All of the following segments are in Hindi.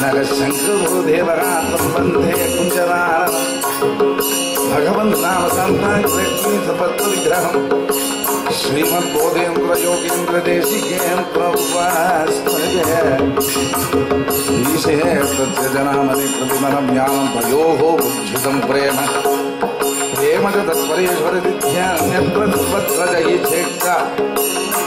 जनकशङ्करो देवरातं वंदे कुञ्जरारं भगवन् नाम सन्ताङ्कृष्णीसपत्तविग्रहम् श्रीमद्बोधेन्द्रयोगीन्द्रदेशिकेन्द्रवास्मये ईशे प्रत्यजनामनि प्रतिमनं ज्ञानं तयोः बुद्धितं प्रेम प्रेम च तत्परेश्वरदिध्यान्यत्र सर्वत्र जयिछेक्ष करुणा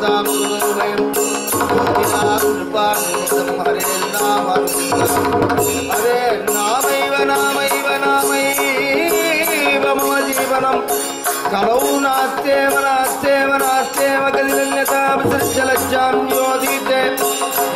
नाम गुरुवयं कृपानिमित्तं हरे नामैव नामैव नामैव मम कलौ नास्त्येव नास्त्येव नास्त्येव कलिरन्यथा विसृज्यलज्जां योधीते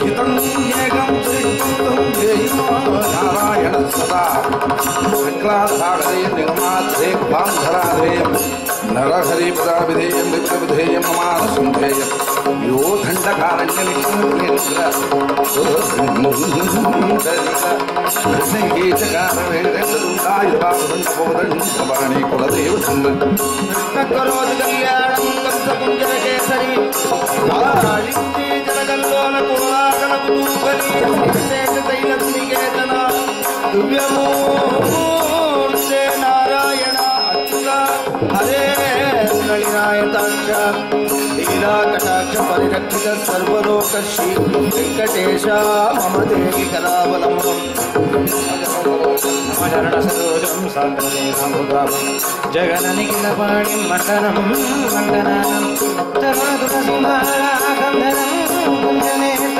गोविन्दकीर्तनम् नारायण सदा शङ्कराधारे निगमाधे बान्धराधे नरहरिपदा विधेयं विप्रविधेयं ममानुसन्धेयं यो दण्डकारण्यमिष्णुर्गीतकारवेदुण्डायुधावदण्डबोधण्डपाणि कुलदेवधन्म करोति कल्याणं कंसपुञ्जरकेसरी कालिन्दी जनकल्लोलकोलाकलकुतूहलीशेषतैलनिकेतन दिव्यमूर्ते नारायण अच्युता हरे नलिनायताक्ष लीलाकटाक्ष परिरक्षित सर्वलोकश्री वेङ्कटेश मम देवि कलावलम्बम् शरणसरोजं जगननिखिलपाणिं मण्डनं मण्डनानं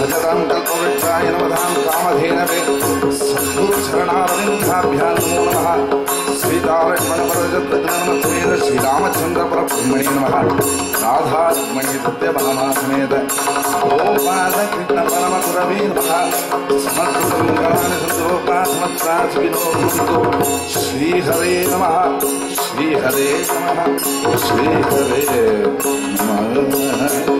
भजतां कल्पवृक्षाय नमतां कामधेनवे सद्गुरुचरणारविन्दाभ्यां नमो नमः सीतालक्ष्मणपरजद्रमत्समेत श्रीरामचन्द्रपरब्रह्मणे नमः राधारुक्मणे सत्यभामासमेत गोपालकृष्णपरमगुरवे नमः समर्पितं सन्तोपासमत्रासिनो श्रीहरे नमः श्रीहरे नमः श्रीहरे नमः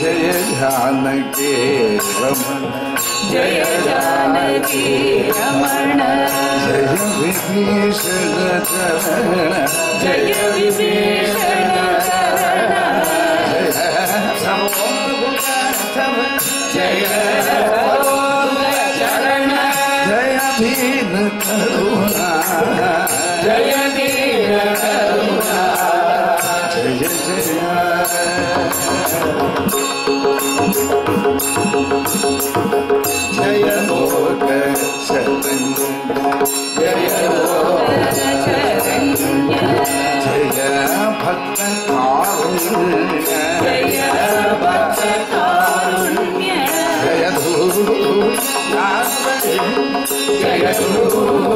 जय जानकी रमण जय जानकी रमण जय विभीषण चरण जय विभीषण शरण जय जय भीन करुणा जय दीन करुणा जय जय जय लोक शरण्य जय शरण्य जय भक्त कारुण्य जय भक्त कारुण्य जय धूप I got Jaya Guru.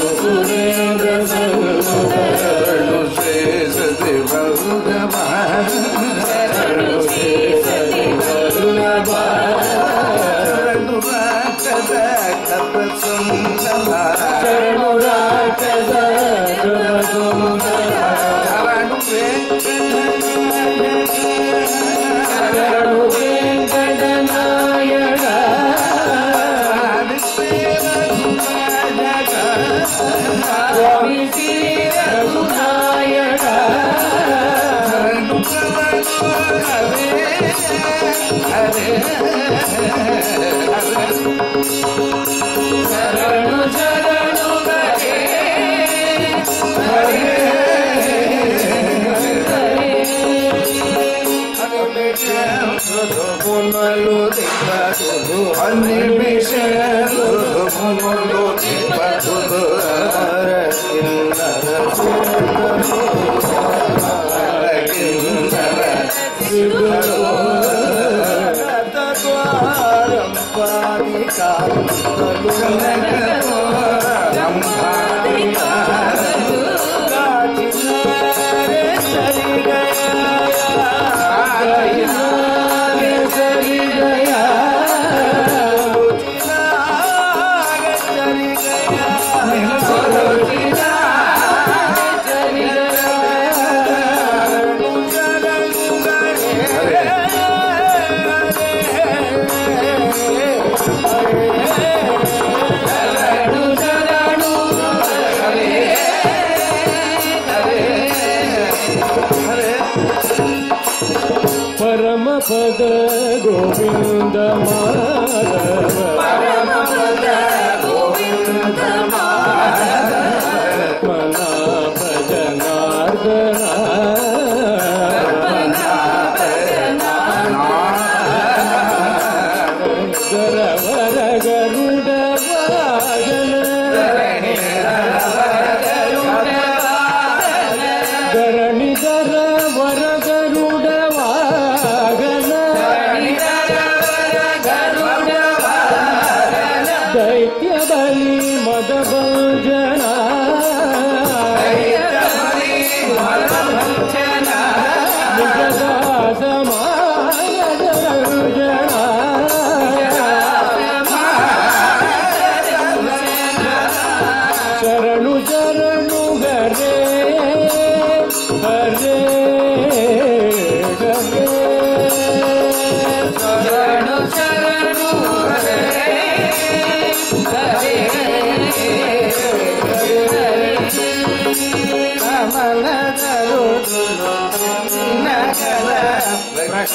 Surendra Surendra Surendra Surendra Surendra ద్వారం పాది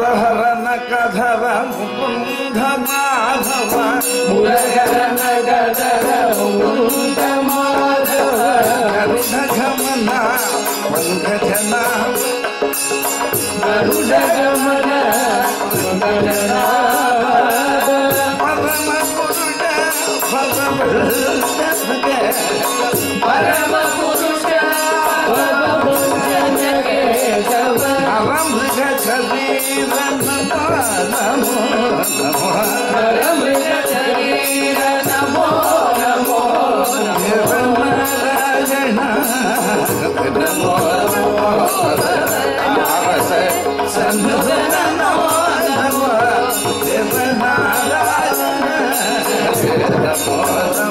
మురహరన కధర ముకుంద మాధవ గరుడ గమన పంకజన పరమ పురుడ పరమ అరమృగ శరీర నమో నమో నమో దేవనారాయణ నమో సన్నుదన నమో నమో దేవనారాయణ నమో Oh,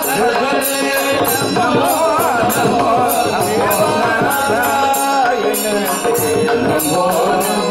Oh,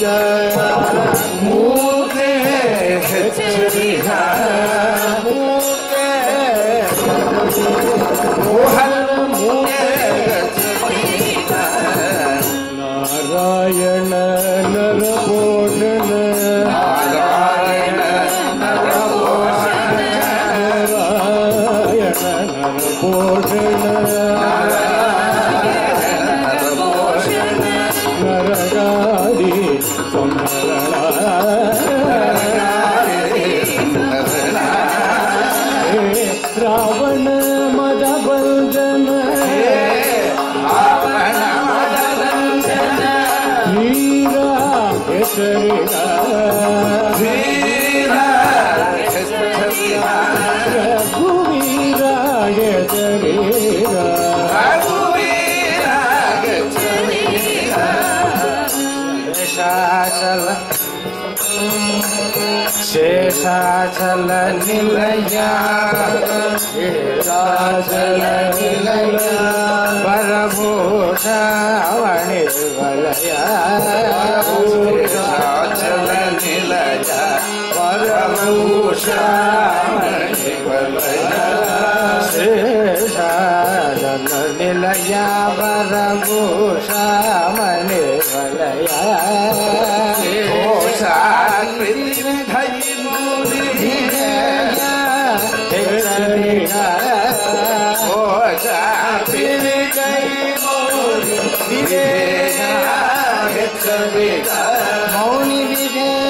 desire Seshachala Seshachala నిలయా Seshachala నిలయా పరభూష వణిర్వలయా నిలయ వరము శ్యామని వలయ మౌని వివేక